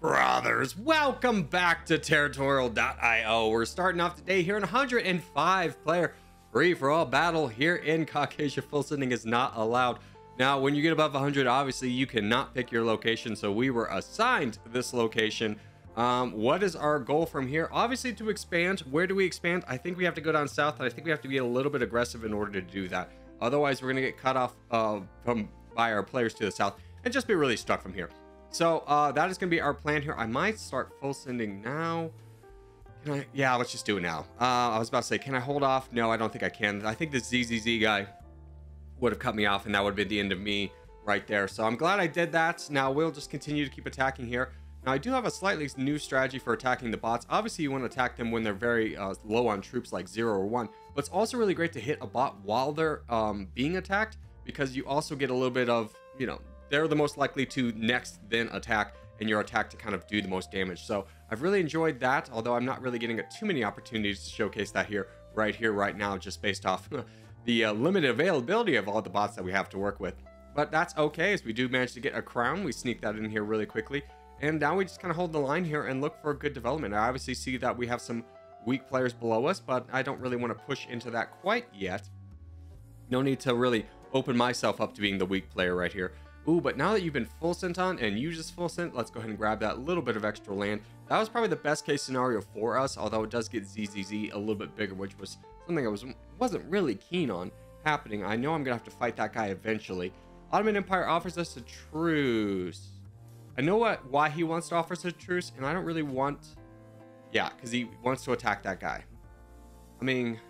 Brothers, welcome back to Territorial.io. We're starting off today here in 105 player free for all battle here in Caucasia. Full sending is not allowed. Now, when you get above 100, obviously you cannot pick your location. So we were assigned this location. Um, what is our goal from here? Obviously to expand. Where do we expand? I think we have to go down south. And I think we have to be a little bit aggressive in order to do that. Otherwise, we're going to get cut off uh, from by our players to the south and just be really stuck from here. So uh, that is going to be our plan here. I might start full sending now. Can I? Yeah, let's just do it now. Uh, I was about to say, can I hold off? No, I don't think I can. I think the ZZZ guy would have cut me off and that would have been the end of me right there. So I'm glad I did that. Now we'll just continue to keep attacking here. Now I do have a slightly new strategy for attacking the bots. Obviously you want to attack them when they're very uh, low on troops like zero or one, but it's also really great to hit a bot while they're um, being attacked because you also get a little bit of, you know, they're the most likely to next then attack and your attack to kind of do the most damage. So I've really enjoyed that, although I'm not really getting too many opportunities to showcase that here, right here, right now, just based off the uh, limited availability of all the bots that we have to work with. But that's okay, as we do manage to get a crown. We sneak that in here really quickly. And now we just kind of hold the line here and look for good development. I obviously see that we have some weak players below us, but I don't really want to push into that quite yet. No need to really open myself up to being the weak player right here. Ooh, but now that you've been full sent on and you just full sent, let's go ahead and grab that little bit of extra land. That was probably the best case scenario for us, although it does get ZZZ a little bit bigger, which was something I was, wasn't really keen on happening. I know I'm going to have to fight that guy eventually. Ottoman Empire offers us a truce. I know what why he wants to offer us a truce, and I don't really want... Yeah, because he wants to attack that guy. I mean,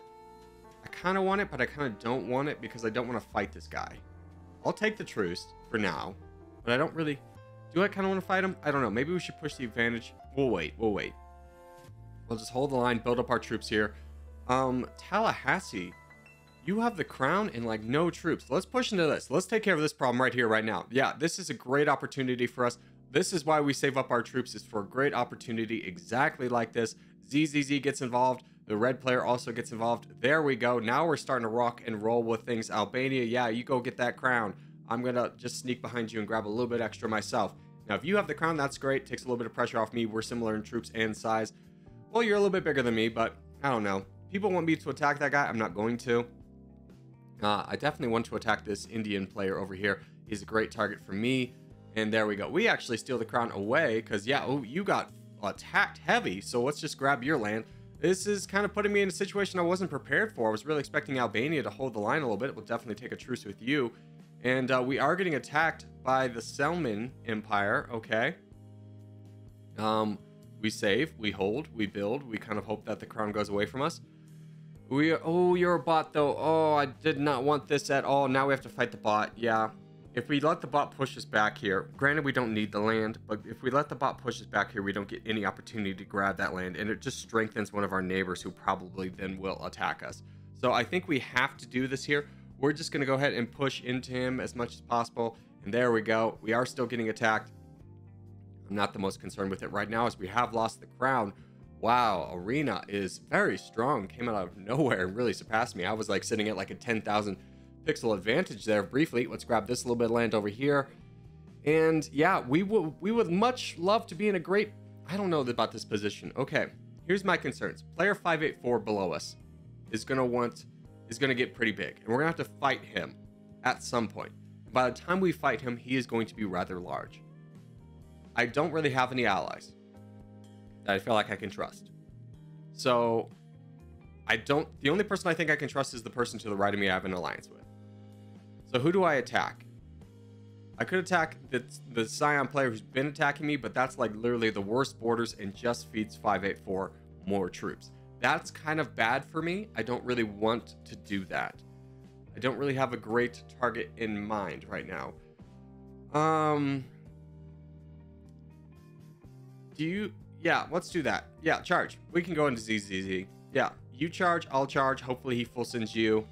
I kind of want it, but I kind of don't want it because I don't want to fight this guy. I'll take the truce for now, but I don't really... Do I kind of want to fight him? I don't know. Maybe we should push the advantage. We'll wait. We'll wait. We'll just hold the line, build up our troops here. Um, Tallahassee, you have the crown and like no troops. Let's push into this. Let's take care of this problem right here, right now. Yeah, this is a great opportunity for us. This is why we save up our troops is for a great opportunity exactly like this. ZZZ gets involved. The red player also gets involved. There we go. Now we're starting to rock and roll with things. Albania, yeah, you go get that crown. I'm to just sneak behind you and grab a little bit extra myself. Now, if you have the crown, that's great. Takes a little bit of pressure off me. We're similar in troops and size. Well, you're a little bit bigger than me, but I don't know. People want me to attack that guy. I'm not going to. Uh, I definitely want to attack this Indian player over here. He's a great target for me. And there we go. We actually steal the crown away because, yeah, oh, you got attacked heavy. So let's just grab your land. This is kind of putting me in a situation I wasn't prepared for. I was really expecting Albania to hold the line a little bit. We'll definitely take a truce with you. And uh, we are getting attacked by the Selman Empire. Okay. Um, we save, we hold, we build. We kind of hope that the crown goes away from us. We oh, you're a bot though. Oh, I did not want this at all. Now we have to fight the bot. Yeah. If we let the bot push us back here, granted we don't need the land, but if we let the bot push us back here, we don't get any opportunity to grab that land, and it just strengthens one of our neighbors who probably then will attack us. So I think we have to do this here. We're just going to go ahead and push into him as much as possible, and there we go. We are still getting attacked. I'm not the most concerned with it right now as we have lost the crown. Wow, Arena is very strong. Came out of nowhere and really surpassed me. I was like sitting at like a 10,000 pixel advantage there briefly. Let's grab this little bit of land over here. And yeah, we would we would much love to be in a great I don't know about this position. Okay, here's my concerns. Player 584 below us is gonna want is gonna get pretty big, and we're gonna have to fight him at some point. By the time we fight him, he is going to be rather large. I don't really have any allies that I feel like I can trust. So I don't the only person I think I can trust is the person to the right of me I have an alliance with. So who do I attack? I could attack the, the Scion player who's been attacking me, but that's like literally the worst borders and just feeds 584 more troops. That's kind of bad for me. I don't really want to do that. I don't really have a great target in mind right now. Um, do you, yeah, let's do that. Yeah, charge. We can go into ZZZ. Yeah, you charge, I'll charge. Hopefully he full sends you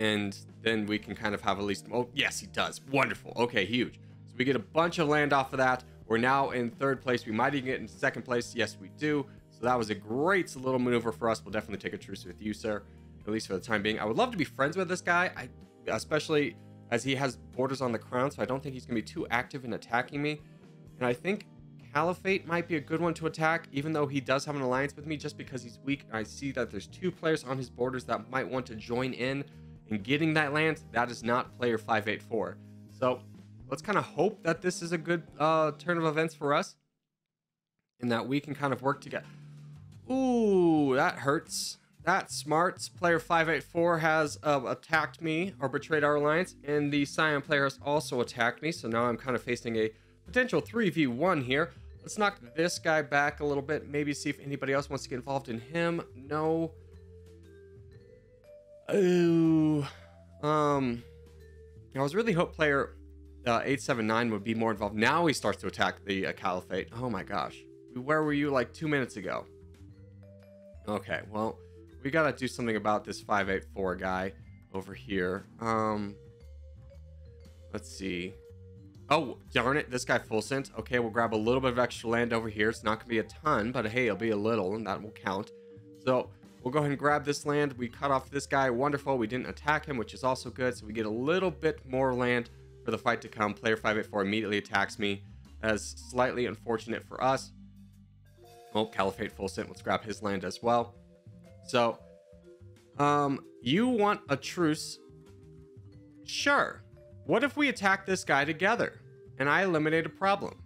and then we can kind of have at least oh yes he does wonderful okay huge so we get a bunch of land off of that we're now in third place we might even get in second place yes we do so that was a great little maneuver for us we'll definitely take a truce with you sir at least for the time being i would love to be friends with this guy i especially as he has borders on the crown so i don't think he's gonna be too active in attacking me and i think Caliphate might be a good one to attack, even though he does have an alliance with me just because he's weak. I see that there's two players on his borders that might want to join in in getting that land. That is not player 584. So let's kind of hope that this is a good uh, turn of events for us and that we can kind of work together. Ooh, that hurts. That smarts. Player 584 has uh, attacked me or betrayed our alliance, and the Scion player has also attacked me. So now I'm kind of facing a potential 3v1 here. Let's knock this guy back a little bit. Maybe see if anybody else wants to get involved in him. No. Ooh. Um. I was really hope player uh, 879 would be more involved. Now he starts to attack the uh, Caliphate. Oh my gosh. Where were you like two minutes ago? Okay, well, we gotta do something about this 584 guy over here. Um, let's see. Oh, darn it, this guy full sent. Okay, we'll grab a little bit of extra land over here. It's not gonna be a ton, but hey, it'll be a little, and that will count. So we'll go ahead and grab this land. We cut off this guy. Wonderful. We didn't attack him, which is also good. So we get a little bit more land for the fight to come. Player 584 immediately attacks me. As slightly unfortunate for us. Oh, Caliphate full sent. Let's grab his land as well. So, um, you want a truce? Sure. What if we attack this guy together and I eliminate a problem?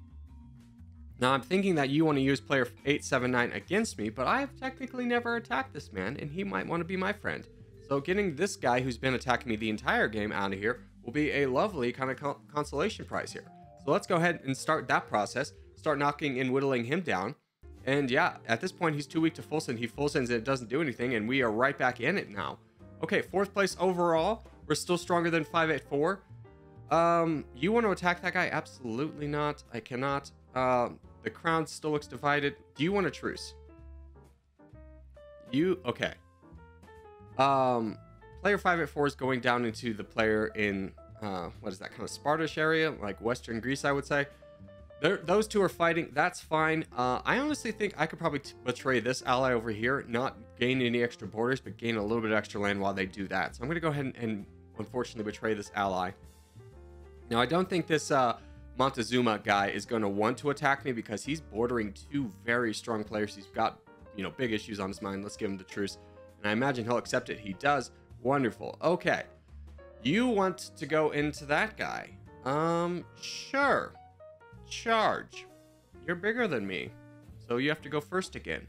Now, I'm thinking that you want to use player 879 against me, but I have technically never attacked this man, and he might want to be my friend. So, getting this guy who's been attacking me the entire game out of here will be a lovely kind of consolation prize here. So, let's go ahead and start that process, start knocking and whittling him down. And yeah, at this point, he's too weak to full send. He full sends and it doesn't do anything, and we are right back in it now. Okay, fourth place overall. We're still stronger than 584. Um, you want to attack that guy? Absolutely not. I cannot. Uh, the crown still looks divided. Do you want a truce? You okay? Um, player 584 is going down into the player in uh, what is that kind of Spartish area, like Western Greece, I would say. Those two are fighting. That's fine. Uh, I honestly think I could probably betray this ally over here, not gain any extra borders, but gain a little bit of extra land while they do that. So I'm going to go ahead and, and, unfortunately betray this ally. Now, I don't think this uh, Montezuma guy is going to want to attack me because he's bordering two very strong players. He's got, you know, big issues on his mind. Let's give him the truce. And I imagine he'll accept it. He does. Wonderful. Okay. You want to go into that guy? Um, sure charge. You're bigger than me, so you have to go first again.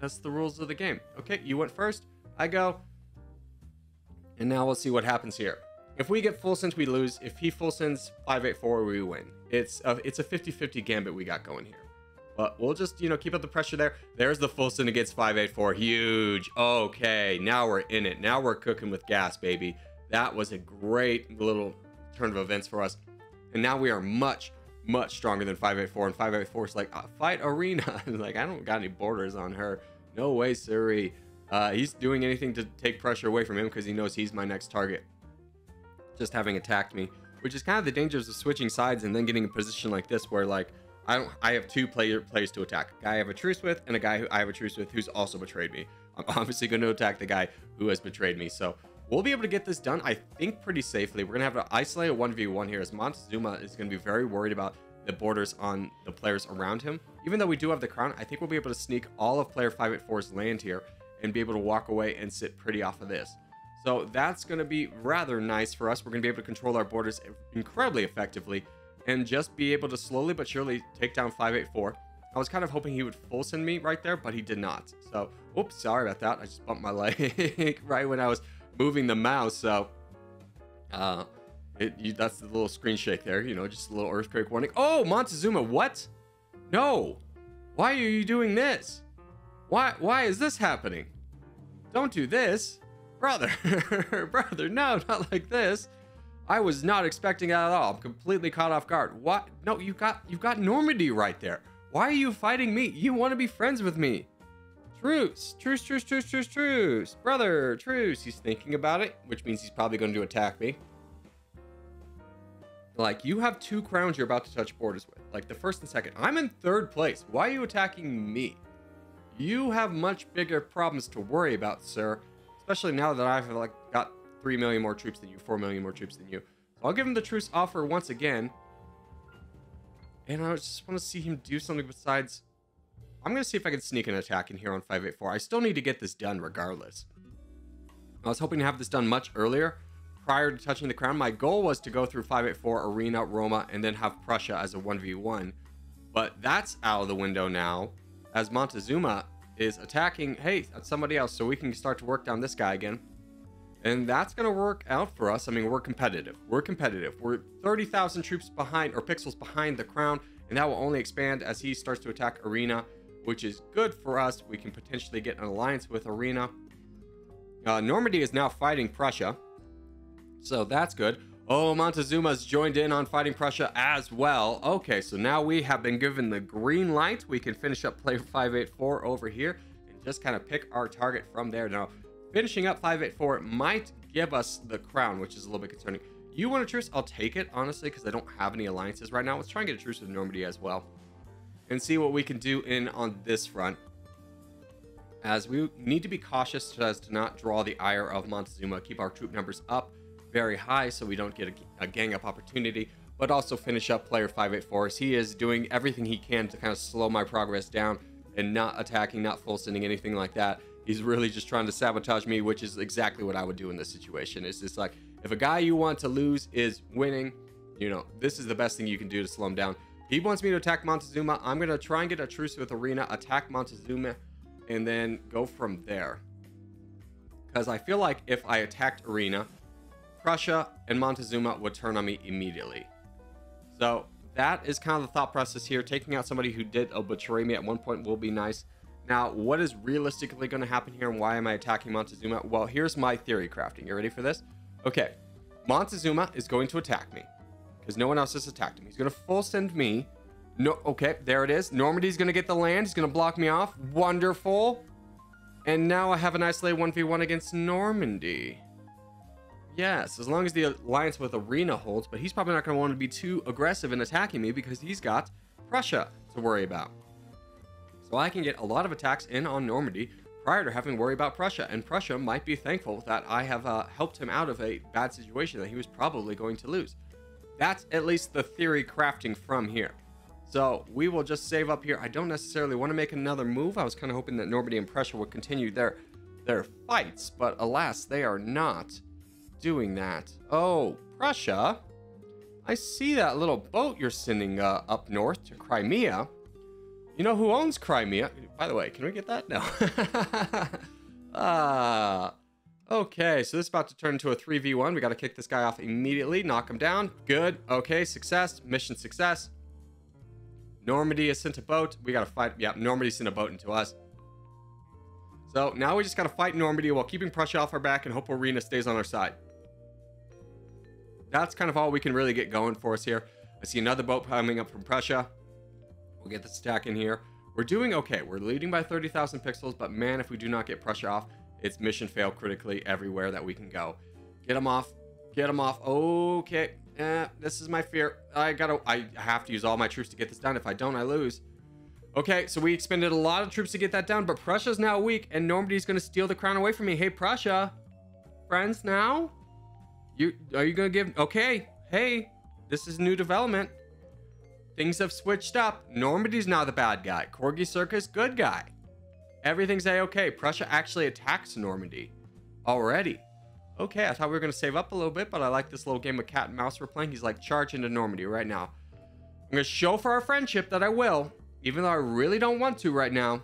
That's the rules of the game. Okay, you went first, I go. And now we'll see what happens here. If we get full sends, we lose. If he full sends 584, we win. It's a, it's a 50-50 gambit we got going here. But we'll just, you know, keep up the pressure there. There's the full send against 584. Huge. Okay, now we're in it. Now we're cooking with gas, baby. That was a great little turn of events for us. And now we are much, much stronger than 584 and 584 is like uh, fight arena. Like i don't got any borders on her. No way suri uh, he's doing anything to take pressure away from him because he knows he's my next target. Just having attacked me which is kind of the dangers of switching sides and then getting a position like this where like i don't i have two player players to attack. A guy i have a truce with and a guy who i have a truce with who's also betrayed me. I'm obviously going to attack the guy who has betrayed me so We'll be able to get this done, I think, pretty safely. We're going to have to isolate a 1v1 here as Montezuma is going to be very worried about the borders on the players around him. Even though we do have the crown, I think we'll be able to sneak all of player 584's land here and be able to walk away and sit pretty off of this. So that's going to be rather nice for us. We're going to be able to control our borders incredibly effectively and just be able to slowly but surely take down 584. I was kind of hoping he would full send me right there, but he did not. So, oops, sorry about that. I just bumped my leg right when I was moving the mouse. So, uh, it, you, that's the little screen shake there. You know, just a little earthquake warning. Oh, Montezuma, what? No. Why are you doing this? Why? Why is this happening? Don't do this, brother. brother, no, not like this. I was not expecting that at all. I'm completely caught off guard. What? No, you got you got Normandy right there. Why are you fighting me? You want to be friends with me. Truce, truce, truce, truce, truce, truce. Brother, truce. He's thinking about it, which means he's probably going to attack me. Like, you have two crowns you're about to touch borders with. Like, the first and second. I'm in third place. Why are you attacking me? You have much bigger problems to worry about, sir. Especially now that I've, like, got 3 million more troops than you, 4 million more troops than you. So I'll give him the truce offer once again. And I just want to see him do something besides... I'm going to see if I can sneak an attack in here on 584. I still need to get this done regardless. I was hoping to have this done much earlier, prior to touching the crown. My goal was to go through 584, Arena, Roma, and then have Prussia as a 1v1. But that's out of the window now, as Montezuma is attacking, hey, that's somebody else, so we can start to work down this guy again. And that's going to work out for us. I mean, we're competitive. We're competitive. We're 30,000 troops behind, or pixels behind the crown, and that will only expand as he starts to attack Arena, which is good for us. We can potentially get an alliance with Arena. Uh, Normandy is now fighting Prussia, so that's good. Oh, Montezuma's joined in on fighting Prussia as well. Okay, so now we have been given the green light. We can finish up player 584 over here and just kind of pick our target from there. Now, finishing up 584 might give us the crown, which is a little bit concerning. You want a truce? I'll take it, honestly, because I don't have any alliances right now. Let's try and get a truce with Normandy as well and see what we can do in on this front. As we need to be cautious as to not draw the ire of Montezuma, keep our troop numbers up very high so we don't get a, a gang up opportunity, but also finish up player 584 as he is doing everything he can to kind of slow my progress down and not attacking, not full sending, anything like that. He's really just trying to sabotage me, which is exactly what I would do in this situation. It's just like, if a guy you want to lose is winning, you know, this is the best thing you can do to slow him down. He wants me to attack Montezuma. I'm going to try and get a truce with Arena, attack Montezuma, and then go from there. Because I feel like if I attacked Arena, Prussia and Montezuma would turn on me immediately. So that is kind of the thought process here. Taking out somebody who did betray me at one point will be nice. Now, what is realistically going to happen here and why am I attacking Montezuma? Well, here's my theory crafting. You ready for this? Okay. Montezuma is going to attack me because no one else has attacked him. He's going to full send me. No, okay, there it is. Normandy's going to get the land. He's going to block me off. Wonderful. And now I have an isolated 1v1 against Normandy. Yes, as long as the alliance with Arena holds, but he's probably not going to want to be too aggressive in attacking me because he's got Prussia to worry about. So I can get a lot of attacks in on Normandy prior to having to worry about Prussia, and Prussia might be thankful that I have uh, helped him out of a bad situation that he was probably going to lose. That's at least the theory crafting from here. So we will just save up here. I don't necessarily want to make another move. I was kind of hoping that Normandy and Prussia would continue their, their fights, but alas, they are not doing that. Oh, Prussia. I see that little boat you're sending uh, up north to Crimea. You know who owns Crimea? By the way, can we get that? No. Ah. uh, okay, so this is about to turn into a 3v1. We got to kick this guy off immediately. Knock him down. Good. Okay, success. Mission success. Normandy has sent a boat. We got to fight. Yeah, Normandy sent a boat into us. So now we just got to fight Normandy while keeping Prussia off our back and hope Arena stays on our side that's kind of all we can really get going for us here. I see another boat coming up from Prussia. We'll get the stack in here. We're doing okay. We're leading by 30,000 pixels, but man, if we do not get Prussia off, it's mission fail critically everywhere that we can go. Get them off. Get them off. Okay. Eh, this is my fear. I gotta, I have to use all my troops to get this done. If I don't, I lose. Okay, so we expended a lot of troops to get that done, but Prussia's now weak, and Normandy's gonna steal the crown away from me. Hey, Prussia. Friends now? You are you gonna give? Okay, hey, this is new development. Things have switched up. Normandy's now the bad guy. Corgi Circus, good guy. Everything's a okay. Prussia actually attacks Normandy already. Okay, I thought we were gonna save up a little bit, but I like this little game of cat and mouse we're playing. He's like charging into Normandy right now. I'm gonna show for our friendship that I will, even though I really don't want to right now.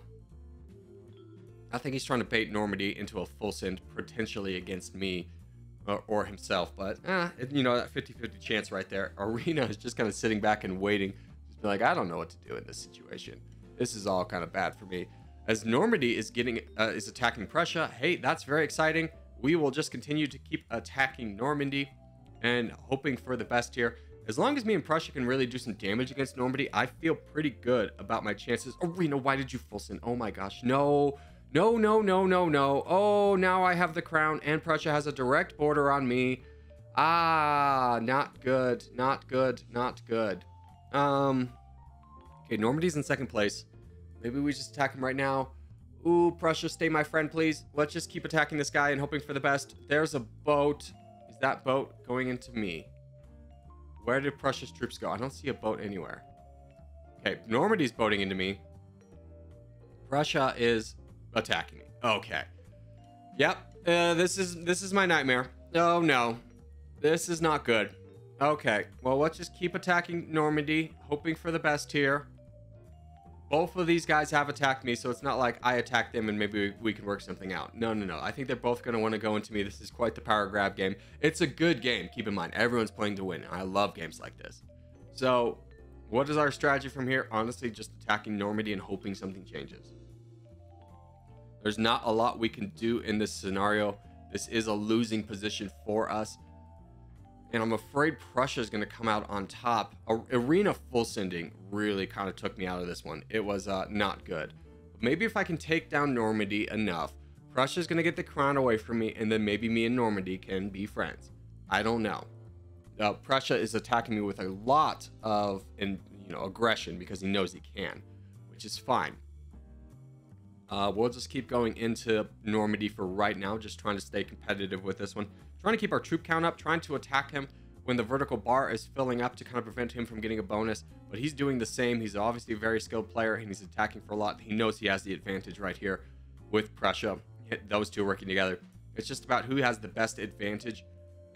I think he's trying to bait Normandy into a full send potentially against me or, or himself. But, eh, you know, that 50 50 chance right there. Arena is just kind of sitting back and waiting. Just be like, I don't know what to do in this situation. This is all kind of bad for me. As Normandy is getting uh, is attacking Prussia, hey, that's very exciting. We will just continue to keep attacking Normandy and hoping for the best here. As long as me and Prussia can really do some damage against Normandy, I feel pretty good about my chances. Arena, why did you full send? Oh my gosh, no. No, no, no, no, no. Oh, now I have the crown and Prussia has a direct border on me. Ah, not good. Not good. Not good. Um, okay, Normandy's in second place. Maybe we just attack him right now. Ooh, Prussia, stay my friend, please. Let's just keep attacking this guy and hoping for the best. There's a boat. Is that boat going into me? Where did Prussia's troops go? I don't see a boat anywhere. Okay, Normandy's boating into me. Prussia is attacking me. Okay. Yep. Uh, this is this is my nightmare. Oh no. This is not good. Okay. Well, let's just keep attacking Normandy, hoping for the best here. Both of these guys have attacked me, so it's not like I attack them and maybe we, we can work something out. No, no, no. I think they're both going to want to go into me. This is quite the power grab game. It's a good game. Keep in mind, everyone's playing to win. I love games like this. So, what is our strategy from here? Honestly, just attacking Normandy and hoping something changes. There's not a lot we can do in this scenario. This is a losing position for us. And I'm afraid Prussia is going to come out on top. Arena full sending really kind of took me out of this one. It was uh, not good. Maybe if I can take down Normandy enough, Prussia is going to get the crown away from me, and then maybe me and Normandy can be friends. I don't know. Uh, Prussia is attacking me with a lot of in, you know aggression because he knows he can, which is fine. Uh, we'll just keep going into Normandy for right now, just trying to stay competitive with this one. Trying to keep our troop count up, trying to attack him when the vertical bar is filling up to kind of prevent him from getting a bonus. But he's doing the same. He's obviously a very skilled player and he's attacking for a lot. He knows he has the advantage right here with Prussia. Those two working together. It's just about who has the best advantage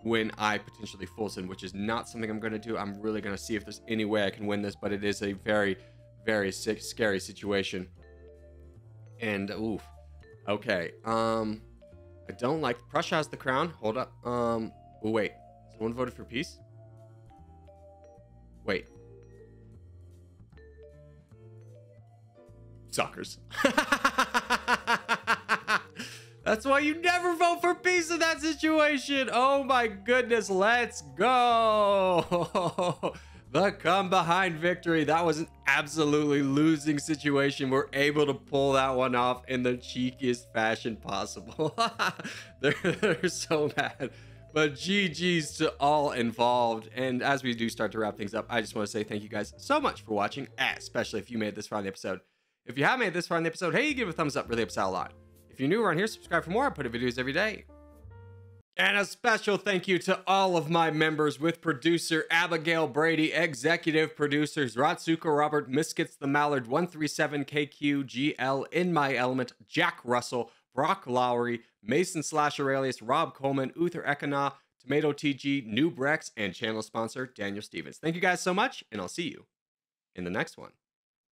when I potentially full send, which is not something I'm going to do. I'm really going to see if there's any way I can win this, but it is a very, very sick, scary situation. And oof. Okay. Um, I don't like Prussia has the crown. Hold up. Um. Wait. Someone voted for peace. Wait. Suckers. That's why you never vote for peace in that situation. Oh my goodness. Let's go. the come behind victory. That was an absolutely losing situation. We're able to pull that one off in the cheekiest fashion possible. they're, they're so mad. But GG's to all involved. And as we do start to wrap things up, I just want to say thank you guys so much for watching, especially if you made this far in the episode. If you have made this far in the episode, hey, give a thumbs up, really helps out a lot. If you're new around here, subscribe for more. I put videos every day. And a special thank you to all of my members with producer Abigail Brady, executive producers Ratsuka Robert, Miskits the Mallard, 137KQGL, In My Element, Jack Russell, Brock Lowry, Mason Slash Aurelius, Rob Coleman, Uther Ekana, Tomato TG, New Brex, and channel sponsor Daniel Stevens. Thank you guys so much, and I'll see you in the next one.